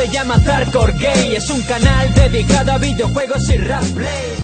se llama Hardcore Gay. Es un canal dedicado a videojuegos y rap play.